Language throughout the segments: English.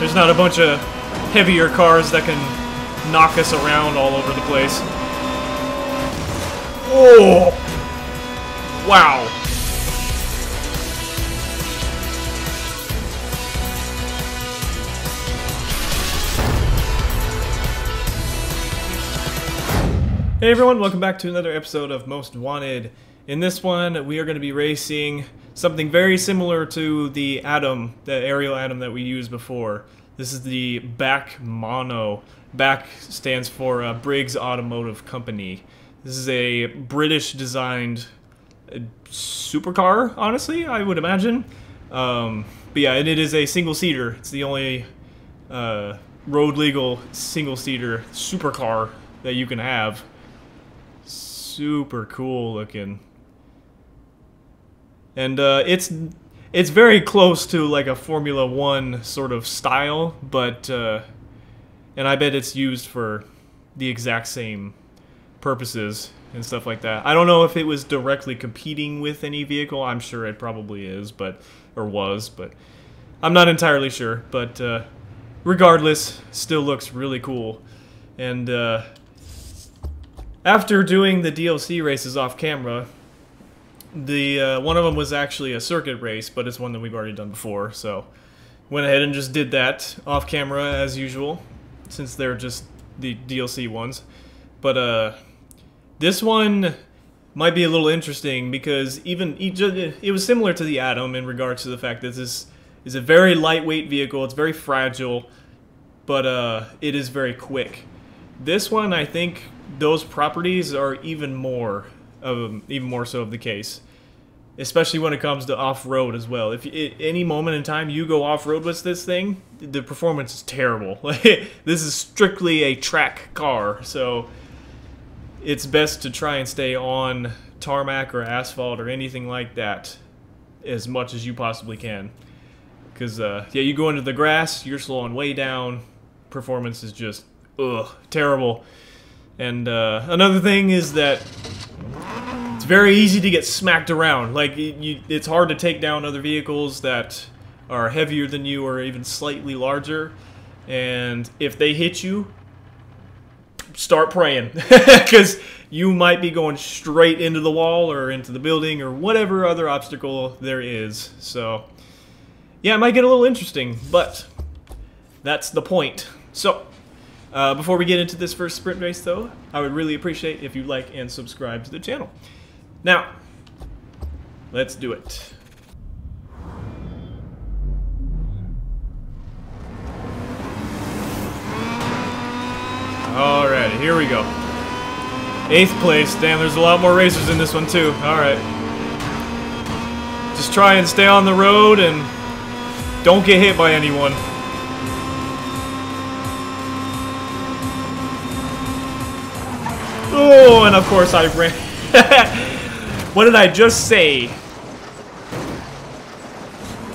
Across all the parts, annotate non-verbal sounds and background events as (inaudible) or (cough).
There's not a bunch of heavier cars that can knock us around all over the place. Oh! Wow. Hey everyone, welcome back to another episode of Most Wanted. In this one, we are going to be racing something very similar to the Atom, the Ariel Atom that we used before. This is the BAC Mono. BAC stands for uh, Briggs Automotive Company. This is a British designed uh, supercar, honestly, I would imagine. Um, but yeah, and it is a single seater. It's the only uh, road legal single seater supercar that you can have super cool looking. And uh, it's it's very close to like a Formula One sort of style, but uh, and I bet it's used for the exact same purposes and stuff like that. I don't know if it was directly competing with any vehicle. I'm sure it probably is, but or was, but I'm not entirely sure. But uh, regardless, still looks really cool. And uh, after doing the DLC races off camera, the uh, one of them was actually a circuit race, but it's one that we've already done before. So went ahead and just did that off camera as usual, since they're just the DLC ones. But uh, this one might be a little interesting because even it was similar to the Atom in regards to the fact that this is a very lightweight vehicle. It's very fragile, but uh, it is very quick. This one, I think, those properties are even more of even more so of the case, especially when it comes to off-road as well. If any moment in time you go off-road with this thing, the performance is terrible. (laughs) this is strictly a track car, so it's best to try and stay on tarmac or asphalt or anything like that as much as you possibly can. Because, uh, yeah, you go into the grass, you're slowing way down, performance is just, ugh, terrible. And uh, another thing is that very easy to get smacked around. Like, you, it's hard to take down other vehicles that are heavier than you or even slightly larger. And if they hit you, start praying. (laughs) Because you might be going straight into the wall or into the building or whatever other obstacle there is. So, yeah, it might get a little interesting, but that's the point. So, uh, before we get into this first sprint race, though, I would really appreciate if you like and subscribe to the channel. Now, let's do it. Alright, here we go. Eighth place. Damn, there's a lot more racers in this one, too. Alright. Just try and stay on the road and don't get hit by anyone. Oh, and of course I ran. (laughs) what did I just say?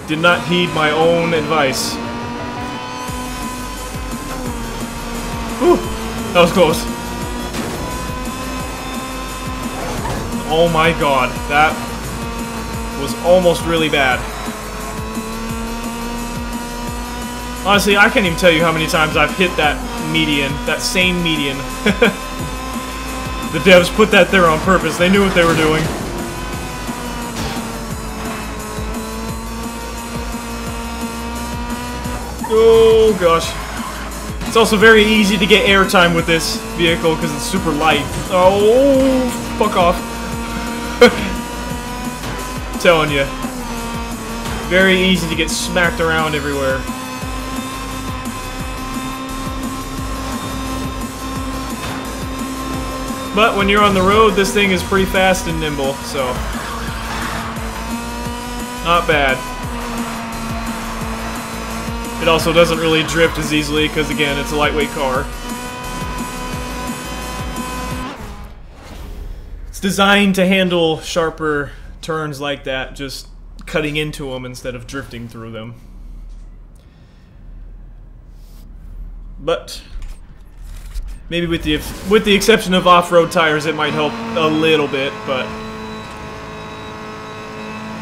Did not heed my own advice. Whew, that was close. Oh my god, that was almost really bad. Honestly, I can't even tell you how many times I've hit that median, that same median. (laughs) The devs put that there on purpose. They knew what they were doing. Oh, gosh. It's also very easy to get airtime with this vehicle because it's super light. Oh, fuck off. (laughs) telling you. Very easy to get smacked around everywhere. But when you're on the road, this thing is pretty fast and nimble, so... Not bad. It also doesn't really drift as easily, because again, it's a lightweight car. It's designed to handle sharper turns like that, just cutting into them instead of drifting through them. But Maybe with the with the exception of off-road tires, it might help a little bit, but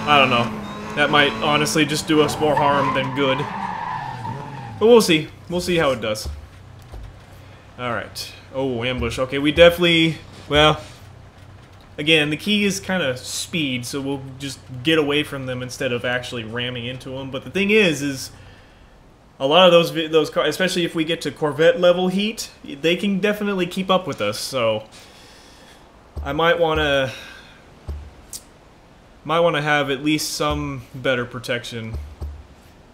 I don't know. That might honestly just do us more harm than good. But we'll see. We'll see how it does. Alright. Oh, ambush. Okay, we definitely... Well... Again, the key is kind of speed, so we'll just get away from them instead of actually ramming into them. But the thing is, is... A lot of those those cars, especially if we get to Corvette level heat, they can definitely keep up with us. So I might want to might want to have at least some better protection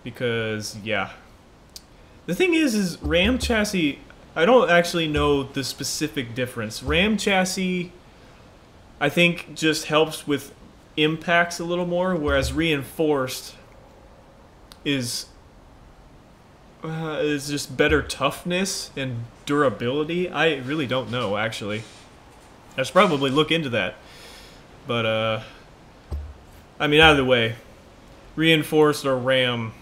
because yeah. The thing is, is Ram chassis. I don't actually know the specific difference. Ram chassis, I think, just helps with impacts a little more, whereas reinforced is uh, is just better toughness and durability. I really don't know, actually. I should probably look into that. But, uh... I mean, either way, reinforced or ram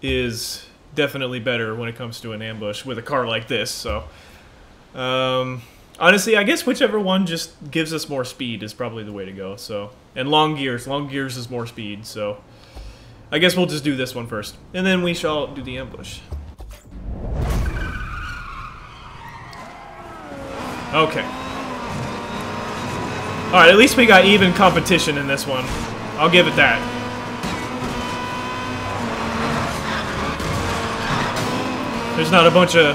is definitely better when it comes to an ambush with a car like this, so... Um, honestly, I guess whichever one just gives us more speed is probably the way to go, so... And long gears. Long gears is more speed, so... I guess we'll just do this one first, and then we shall do the ambush. Okay. Alright, at least we got even competition in this one. I'll give it that. There's not a bunch of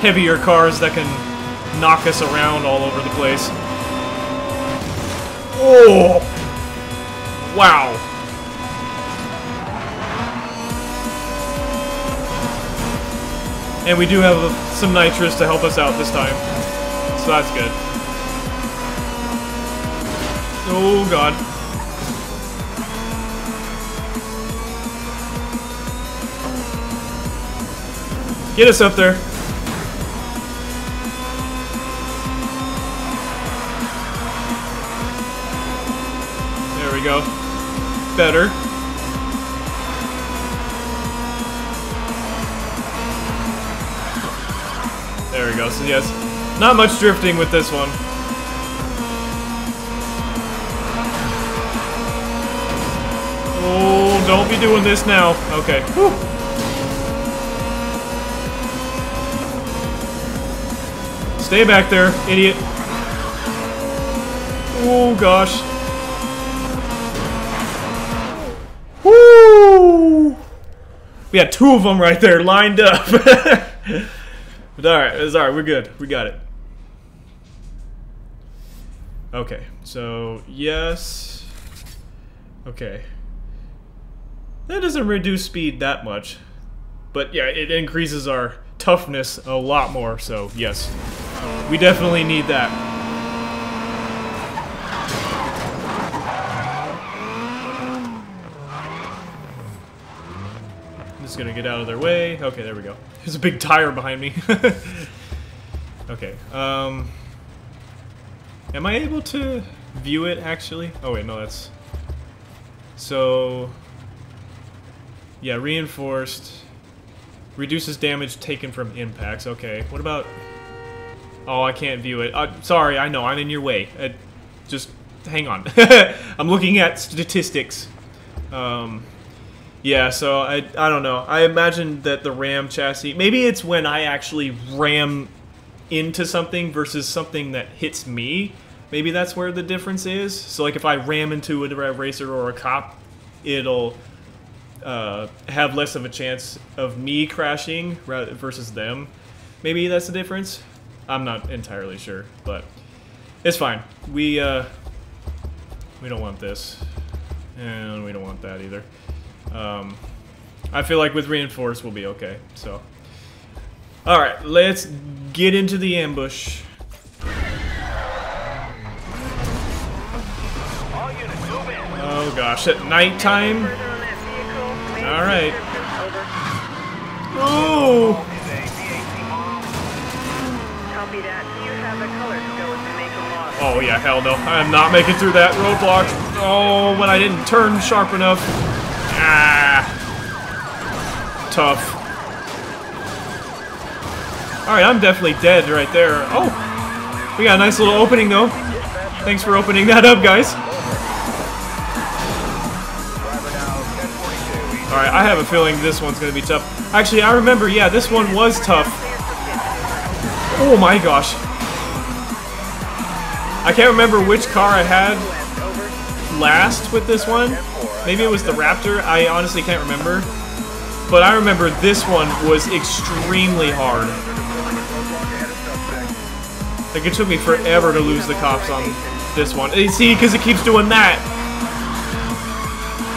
heavier cars that can knock us around all over the place. Oh! Wow. And we do have some nitrous to help us out this time. So that's good. Oh god. Get us up there. There we go. Better. There we go. So yes, not much drifting with this one. Oh, don't be doing this now. Okay. Whew. Stay back there, idiot. Oh, gosh. Woo! We had two of them right there lined up. (laughs) But alright, it's alright, we're good. We got it. Okay, so yes. Okay. That doesn't reduce speed that much. But yeah, it increases our toughness a lot more, so yes. We definitely need that. just gonna get out of their way. Okay, there we go. There's a big tire behind me. (laughs) okay, um... Am I able to view it, actually? Oh, wait, no, that's... So... Yeah, reinforced. Reduces damage taken from impacts. Okay, what about... Oh, I can't view it. Uh, sorry, I know, I'm in your way. Uh, just hang on. (laughs) I'm looking at statistics. Um, yeah, so I I don't know. I imagine that the RAM chassis maybe it's when I actually ram into something versus something that hits me. Maybe that's where the difference is. So like if I ram into a racer or a cop, it'll uh, have less of a chance of me crashing versus them. Maybe that's the difference. I'm not entirely sure, but it's fine. We uh, we don't want this, and we don't want that either. Um, I feel like with reinforce we'll be okay. So, all right, let's get into the ambush. Oh gosh, at nighttime. Oh. Yeah, hell no. I'm not making through that roadblock. Oh, when I didn't turn sharp enough. Ah. Tough. Alright, I'm definitely dead right there. Oh! We got a nice little opening, though. Thanks for opening that up, guys. Alright, I I have a feeling this one's gonna be tough. Actually, I remember, yeah, this one was tough. Oh my gosh. I can't remember which car I had last with this one. Maybe it was the Raptor. I honestly can't remember. But I remember this one was extremely hard. Like, it took me forever to lose the cops on this one. See, because it keeps doing that.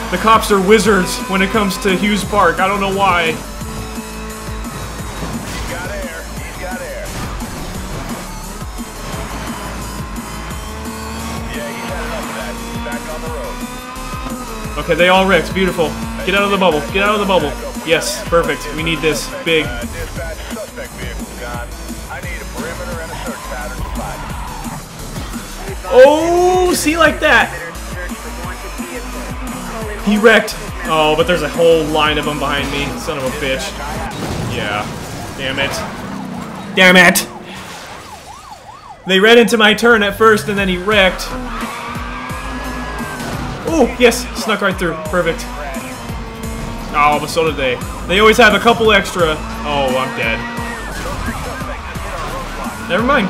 The cops are wizards when it comes to Hughes Park. I don't know why. Okay, they all wrecked. Beautiful. Get out of the bubble. Get out of the bubble. Yes, perfect. We need this. Big. Oh, see like that. He wrecked. Oh, but there's a whole line of them behind me. Son of a bitch. Yeah. Damn it. Damn it. They ran into my turn at first, and then he wrecked. Oh, yes. Snuck right through. Perfect. Ah, oh, but so did they. They always have a couple extra. Oh, I'm dead. Never mind.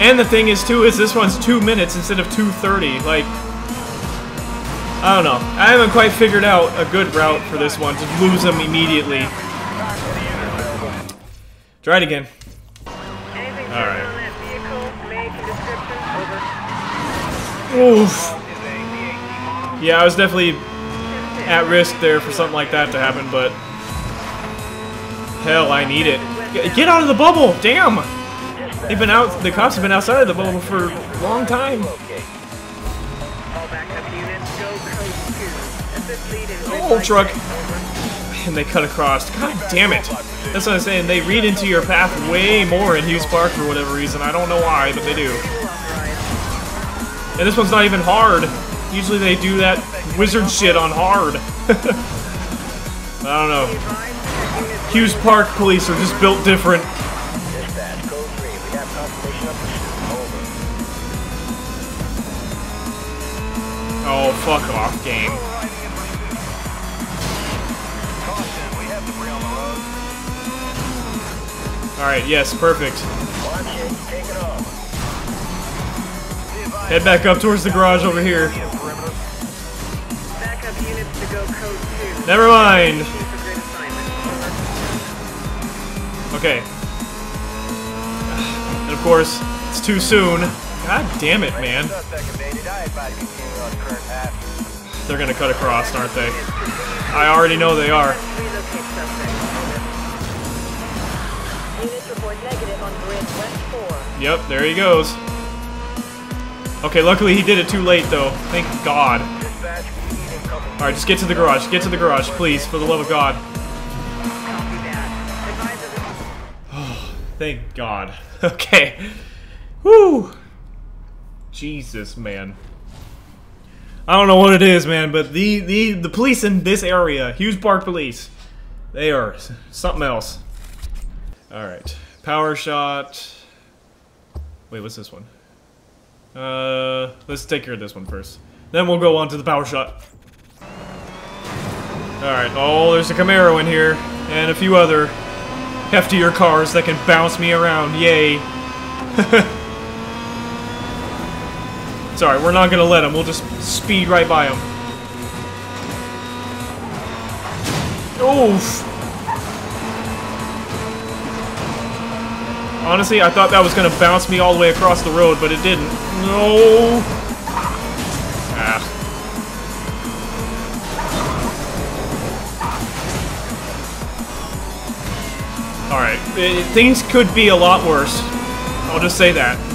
And the thing is, too, is this one's two minutes instead of 2.30. Like, I don't know. I haven't quite figured out a good route for this one to lose them immediately. Try it again. Anything All right. on that vehicle? Make and description. Oof. Yeah, I was definitely at risk there for something like that to happen, but hell, I need it. Get- out of the bubble! Damn! They've been out. The cops have been outside of the bubble for a long time. All backup units, go code 2. Assist lead Oh, truck. And they cut across. God damn it! That's what I'm saying. They read into your path way more in Hughes Park for whatever reason. I don't know why, but they do. And this one's not even hard. Usually they do that wizard shit on hard. (laughs) I don't know. Hughes Park police are just built different. Dispatch, code 3. We have confirmation of pursuit. Over. Oh, fuck off, game. Alright, yes, perfect. Head back up towards the garage over here. be a perimeter. Backup units to go code 2. Never mind. Okay. And of course, it's too soon. God damn it, man. They're gonna cut across, aren't they? I already know they are. Relocate suspect. Units report negative on grid West 4. Yep, there he goes. Okay, luckily he did it too late, though. Thank God. Alright, just get to the garage. Get to the garage, please, for the love of God. The (sighs) Thank God. (laughs) Okay. Whew. Jesus, man. I don't know what it is, man, but the, the, the police in this area, Hughes Park Police, they are something else. Alright. Power shot. Wait, what's this one? Uh, let's take care of this one first. Then we'll go on to the power shot. Alright, oh, there's a Camaro in here, and a few other heftier cars that can bounce me around. Yay. (laughs) Sorry, we're not gonna let them. We'll just speed right by them. Oof. Honestly, I thought that was gonna bounce me all the way across the road, but it didn't. No. Ah. Alright, things could be a lot worse. I'll just say that.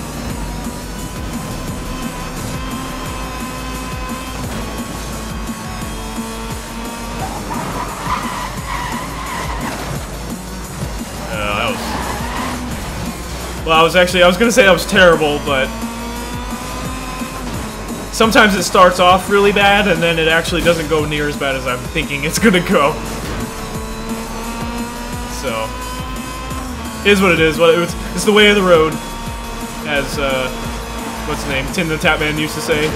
I was actually, I was gonna say that was terrible, but... Sometimes it starts off really bad, and then it actually doesn't go near as bad as I'm thinking it's gonna go. So... Is what it is. It's, it's the way of the road, as uh, what's his name, Tim the Tapman used to say.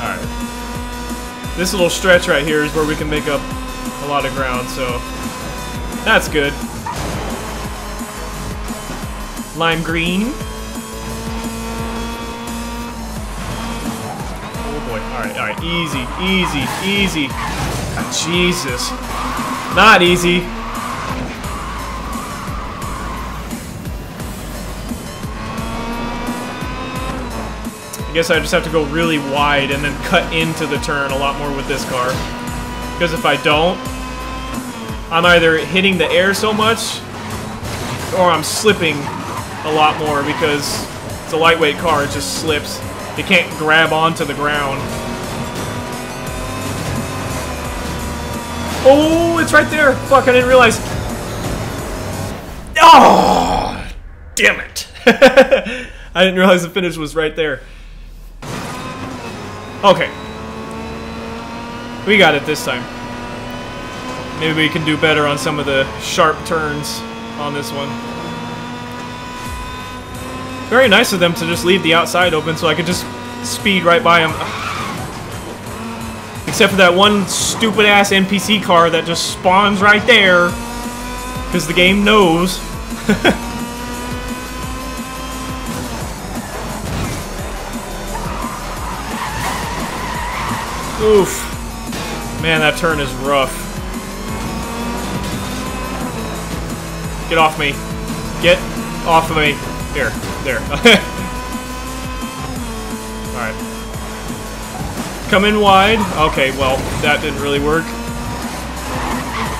Alright. This little stretch right here is where we can make up a lot of ground, so that's good. Lime green. Oh boy. Alright, alright. Easy, easy, easy. God, Jesus. Not easy. I guess I just have to go really wide and then cut into the turn a lot more with this car. Because if I don't, I'm either hitting the air so much or I'm slipping a lot more because it's a lightweight car, it just slips. It can't grab onto the ground. Oh, it's right there! Fuck, I didn't realize. Oh! Damn it! (laughs) I didn't realize the finish was right there. Okay. We got it this time. Maybe we can do better on some of the sharp turns on this one. Very nice of them to just leave the outside open so I could just speed right by them. Except for that one stupid ass NPC car that just spawns right there. Because the game knows. (laughs) Oof. Man, that turn is rough. Get off me. Get off of me. Here. There. (laughs) Alright. Come in wide. Okay, well, that didn't really work.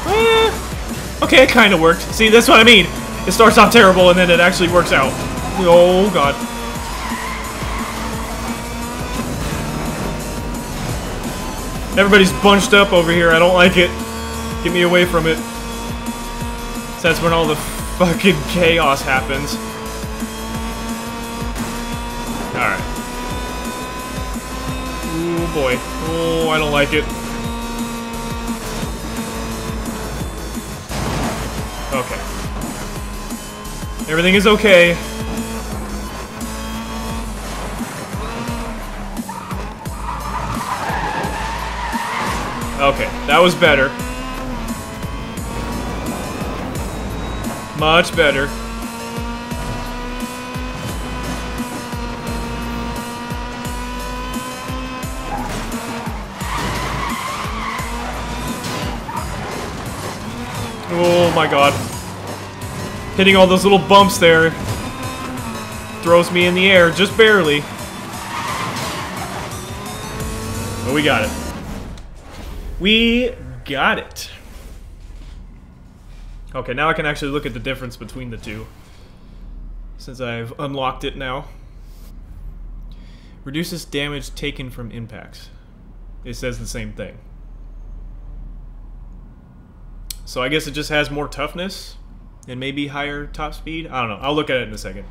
Eh, okay, it kind of worked. See, that's what I mean. It starts off terrible, and then it actually works out. Oh, God. Everybody's bunched up over here. I don't like it. Get me away from it. That's when all the fucking chaos happens. Boy. Oh, I don't like it. Okay. Everything is okay. Okay, that was better. Much better. Oh my god. Hitting all those little bumps there throws me in the air, just barely. But we got it. We got it. Okay, now I can actually look at the difference between the two. Since I've unlocked it now. Reduces damage taken from impacts. It says the same thing. So I guess it just has more toughness and maybe higher top speed. I don't know. I'll look at it in a second.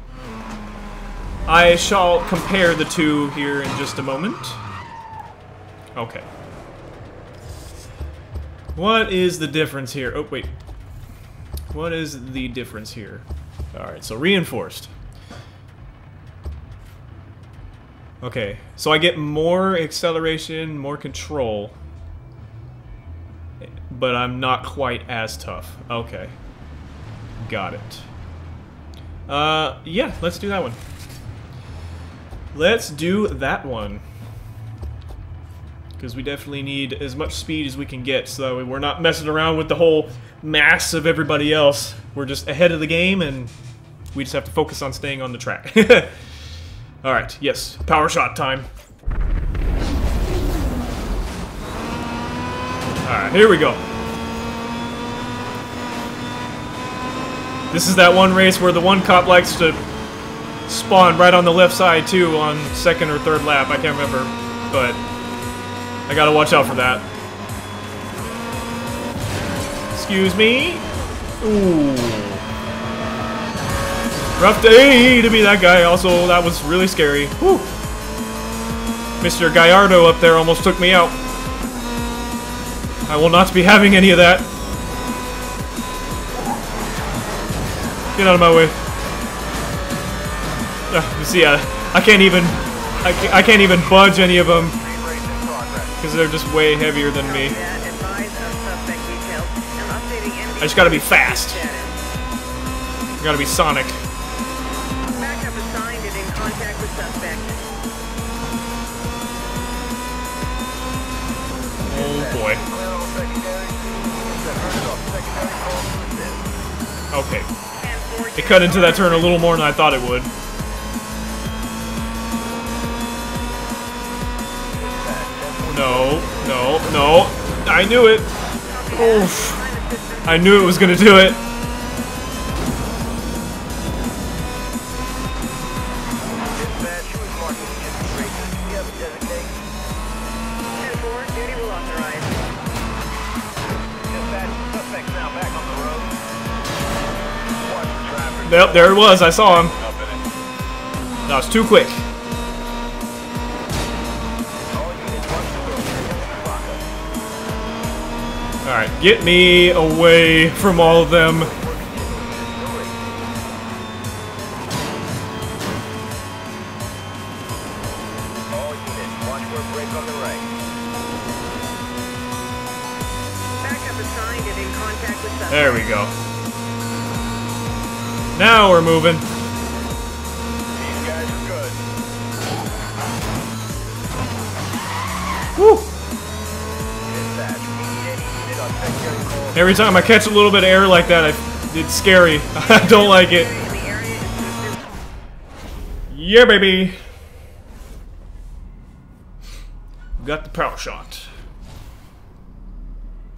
I shall compare the two here in just a moment. Okay. What is the difference here? Oh, wait. What is the difference here? Alright, so reinforced. Okay, so I get more acceleration, more control, but I'm not quite as tough. Okay. Got it. Uh, yeah, let's do that one. Let's do that one. Because we definitely need as much speed as we can get, so we're not messing around with the whole mass of everybody else. We're just ahead of the game, and we just have to focus on staying on the track. (laughs) Alright, yes, power shot time. Alright, here we go. This is that one race where the one cop likes to spawn right on the left side, too, on second or third lap. I can't remember, but I gotta watch out for that. Excuse me? Ooh. Rough day to be that guy. Also, that was really scary. Whew. Mr. Gallardo up there almost took me out. I will not be having any of that. Get out of my way. Uh, see, uh, I can't even, I, I can't even budge any of them. Because they're just way heavier than me. I just gotta be fast. Gotta be Sonic. Okay. It cut into that turn a little more than I thought it would. No, no, no. I knew it. Oof. I knew it was gonna do it. Yep, there it was. I saw him. That was too quick. Alright, get me away from all of them. Now we're moving. These guys are good. Woo! Every time I catch a little bit of air like that, I, it's scary. (laughs) I don't like it. Yeah, baby. Got the power shot.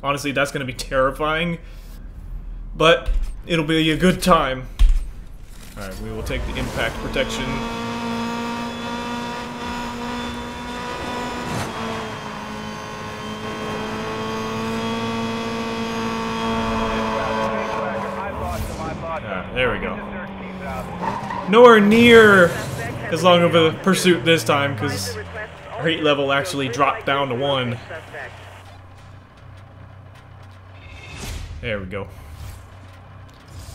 Honestly, that's gonna be terrifying, but it'll be a good time. Alright, we will take the impact protection. There we go. Nowhere near as long of a pursuit this time, because our heat level actually dropped down to one. There we go. All units in code 3 pursuit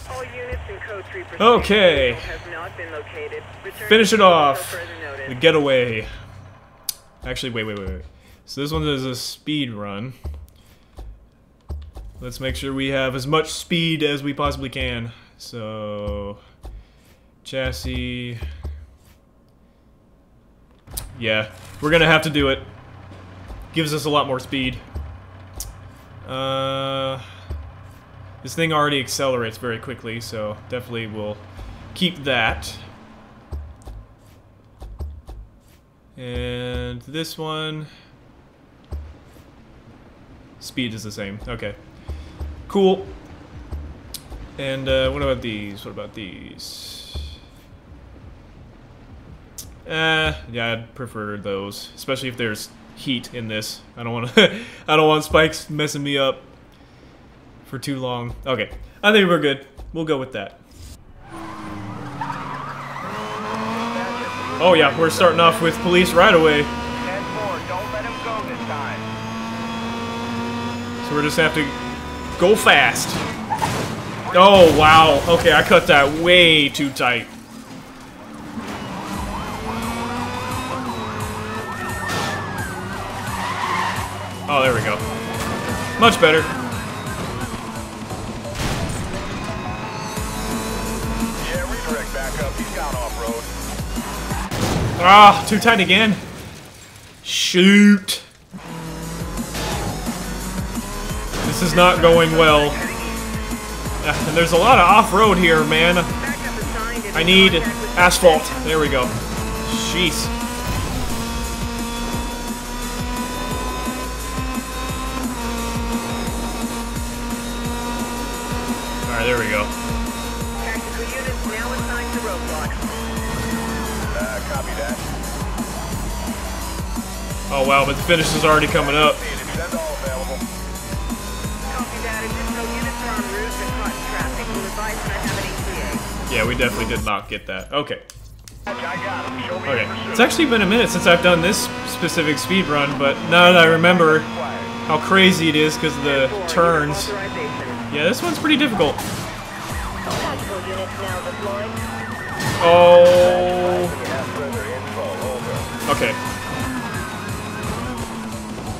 Okay. has not been located. Finish it off. The getaway. Actually, wait, wait, wait, wait. So this one is a speed run. Let's make sure we have as much speed as we possibly can. So, chassis. Yeah, we're gonna have to do it. Gives us a lot more speed. Uh, this thing already accelerates very quickly, so definitely we'll keep that. And this one... Speed is the same. Okay. Cool. And uh, what about these? What about these? Uh, yeah, I'd prefer those, especially if there's heat in this. I don't want to. (laughs) I don't want spikes messing me up for too long. Okay, I think we're good. We'll go with that. Oh yeah, we're starting off with police right away. 10-4, don't let him go this time. So we're just have to go fast. Oh, wow. Okay, I cut that way too tight. Oh, there we go. Much better. Ah, too tight again. Shoot. This is not going well. Uh, And there's a lot of off-road here, man. I need asphalt. There we go. Jeez. Alright, there we go. Copy that. Oh wow, but the finish is already coming up. Needed. Send all available. Copy that. Additional units are en route to caught in traffic. Will advise when I have an ETA. Yeah, we definitely did not get that. Okay. I got him. Show me Okay. It's actually been a minute since I've done this specific speed run, but now that I remember how crazy it is because of the turns. Yeah, this one's pretty difficult. Oh. You. Okay.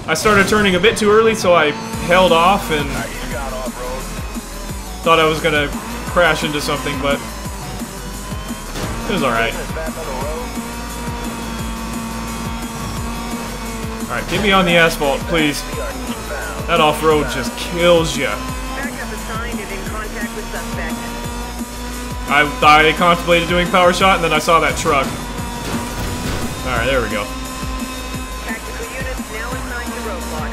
I started turning a bit too early, so I held off and thought I was gonna crash into something, but it was alright. Alright, get me on the asphalt, please. That off-road just kills ya. I, I contemplated doing power shot, and then I saw that truck. Alright, there we go. Tactical units now assigned to roadblock.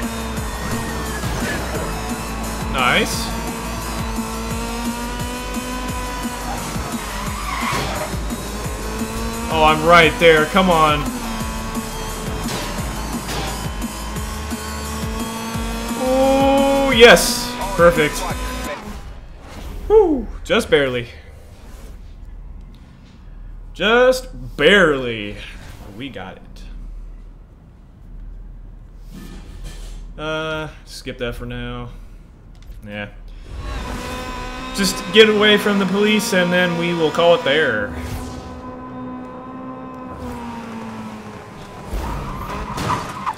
Nice. Oh, I'm right there. Come on. Oh, yes. Perfect. Whew. Just barely. Just barely. We got it. Uh, skip that for now. Yeah. Just get away from the police and then we will call it there.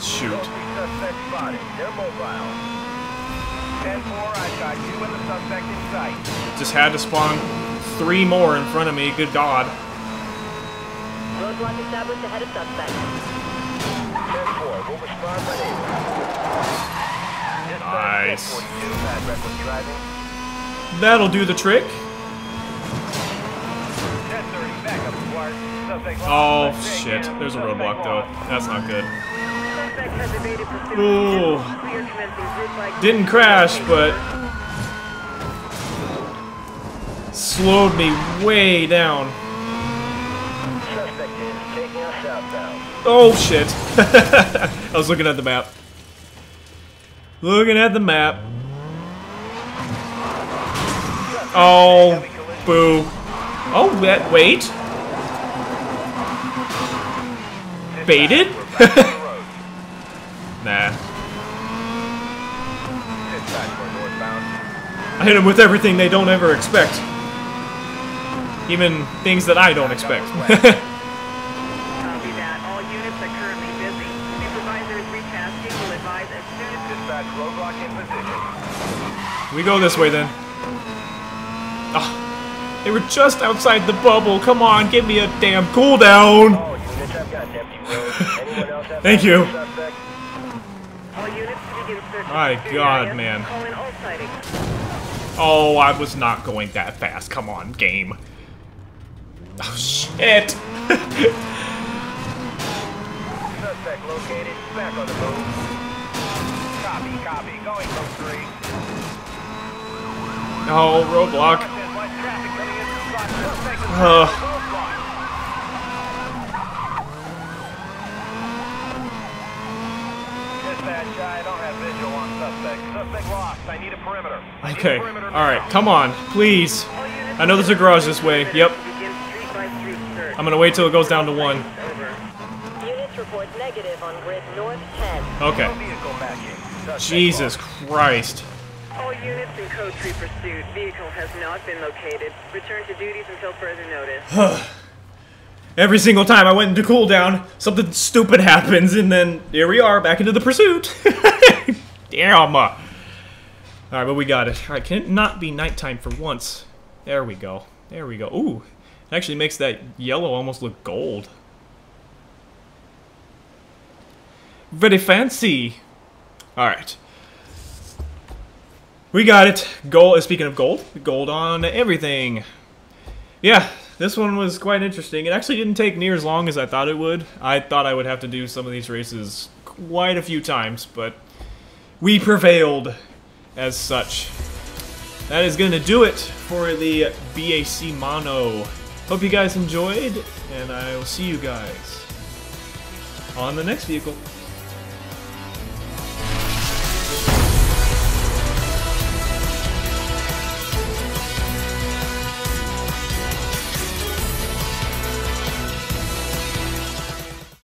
Shoot. Suspect spotted. They're mobile. 10-4, I got you and the suspect in sight. Just had to spawn three more in front of me, good god. Roadblock established ahead of suspect. 10-4, we'll respond when. Nice. 42, bad reckless driving. That'll do the trick. 10-30, backup required. Suspect Oh, shit. There's a roadblock, though. That's not good. Suspect has evaded pursuit. Ooh. Clear commencing group by Didn't crash, but slowed me way down. Suspect is taking us southbound. Oh, shit. (laughs) I was looking at the map. Looking at the map. Oh, boo. Oh, wait, wait. Baited? (laughs) Nah. I hit them with everything they don't ever expect. Even things that I don't expect. (laughs) Copy that. All units are currently busy. Supervisor is retasking. Will advise as soon as Dispatch roadblock in position. We go this way then. Ah, they were just outside the bubble. Come on, give me a damn cooldown. All units have got empty roads. (laughs) Anyone else have Thank you. suspect? all units to begin search. My God, man. Call in all sightings. Oh, I was not going that fast. Come on, game. Oh, shit. Suspect located. Back on the move. Copy, copy. Going code 3. Oh, roadblock. Caution, light traffic coming in from spot. Suspect is roadblock. Dispatch, I don't have visual on suspect. Suspect lost. I need a perimeter. I need a Okay, alright, come on, please. I know there's a garage this way. Yep. Begin street by street search. I'm gonna wait till it goes down to one. Over. Units report negative on grid north 10. Okay. No vehicle matching. Suspect Jesus. Christ. All units in code 3 pursuit. Vehicle has not been located. Return to duties until further notice. (sighs) Every single time I went into cooldown, something stupid happens, and then here we are, back into the pursuit. (laughs) Damn. Alright, but we got it. Alright, can it not be nighttime for once? There we go. There we go. Ooh, it actually makes that yellow almost look gold. Very fancy. Alright. We got it. Gold. Uh, speaking of gold, gold on everything. Yeah, this one was quite interesting. It actually didn't take near as long as I thought it would. I thought I would have to do some of these races quite a few times, but we prevailed as such. That is going to do it for the BAC Mono. Hope you guys enjoyed, and I will see you guys on the next vehicle.